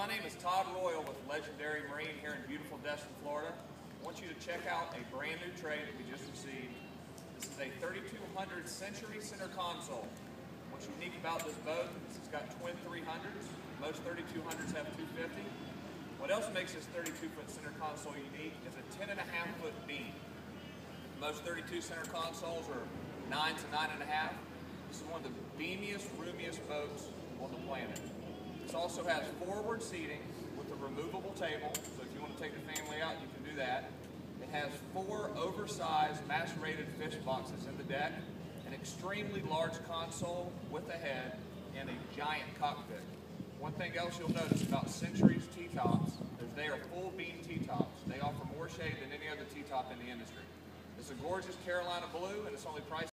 my name is Todd Royal with Legendary Marine here in beautiful Destin, Florida. I want you to check out a brand new trade that we just received. This is a 3200 Century Center Console. What's unique about this boat is it's got twin 300s. Most 3200s have 250. What else makes this 32 foot center console unique is a 10 and a half foot beam. Most 32 center consoles are 9 to 9.5. This is one of the beamiest, roomiest boats on the planet. This also has forward seating with a removable table, so if you want to take the family out, you can do that. It has four oversized macerated fish boxes in the deck, an extremely large console with a head, and a giant cockpit. One thing else you'll notice about Century's T-tops is they are full beam T-tops. They offer more shade than any other T-top in the industry. It's a gorgeous Carolina blue, and it's only priced